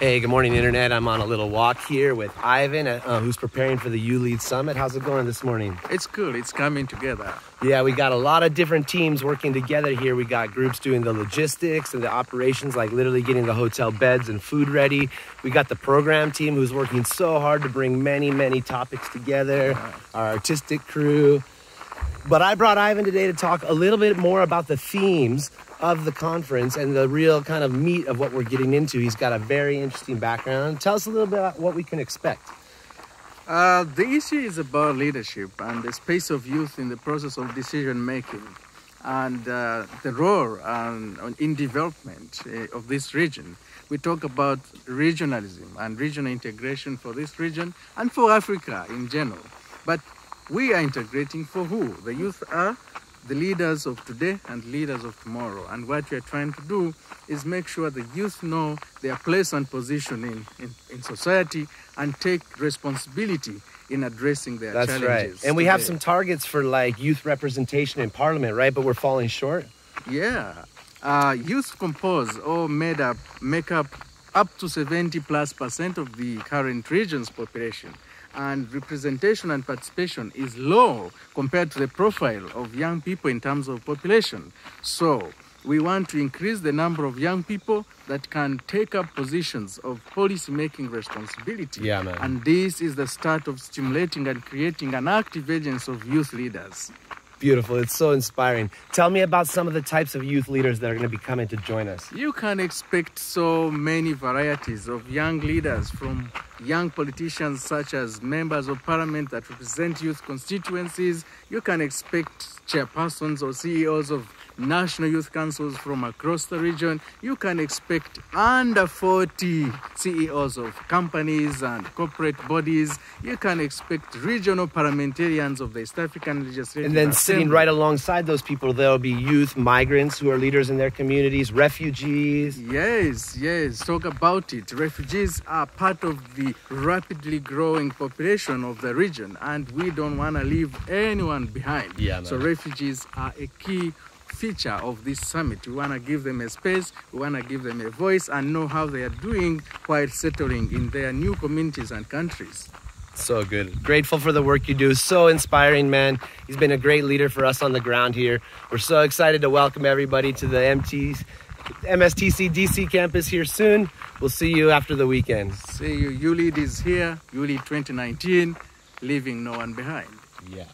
Hey, good morning, Internet. I'm on a little walk here with Ivan, uh, who's preparing for the YouLead Summit. How's it going this morning? It's cool. It's coming together. Yeah, we got a lot of different teams working together here. We got groups doing the logistics and the operations, like literally getting the hotel beds and food ready. We got the program team who's working so hard to bring many, many topics together, our artistic crew. But I brought Ivan today to talk a little bit more about the themes of the conference and the real kind of meat of what we're getting into. He's got a very interesting background. Tell us a little bit about what we can expect. Uh, the issue is about leadership and the space of youth in the process of decision making and uh, the role um, in development uh, of this region. We talk about regionalism and regional integration for this region and for Africa in general. But we are integrating for who? The youth are the leaders of today and leaders of tomorrow. And what we are trying to do is make sure the youth know their place and position in, in, in society and take responsibility in addressing their That's challenges. right. And we have some targets for like youth representation in parliament, right? But we're falling short. Yeah. Uh, youth compose or made up, make up up to 70 plus percent of the current region's population and representation and participation is low compared to the profile of young people in terms of population. So we want to increase the number of young people that can take up positions of policy making responsibility. Yeah. And this is the start of stimulating and creating an active agency of youth leaders. Beautiful. It's so inspiring. Tell me about some of the types of youth leaders that are going to be coming to join us. You can expect so many varieties of young leaders from young politicians such as members of parliament that represent youth constituencies. You can expect chairpersons or CEOs of national youth councils from across the region. You can expect under 40 CEOs of companies and corporate bodies. You can expect regional parliamentarians of the East African Legislative And then Assembly. sitting right alongside those people, there'll be youth migrants who are leaders in their communities, refugees. Yes, yes, talk about it. Refugees are part of the rapidly growing population of the region, and we don't want to leave anyone behind. Yeah, man. So, refugees are a key feature of this summit. We want to give them a space, we want to give them a voice, and know how they are doing while settling in their new communities and countries. So good. Grateful for the work you do. So inspiring, man. He's been a great leader for us on the ground here. We're so excited to welcome everybody to the MT's, MSTC DC campus here soon. We'll see you after the weekend. See you, YouLead is here, YouLead 2019, leaving no one behind. Yeah.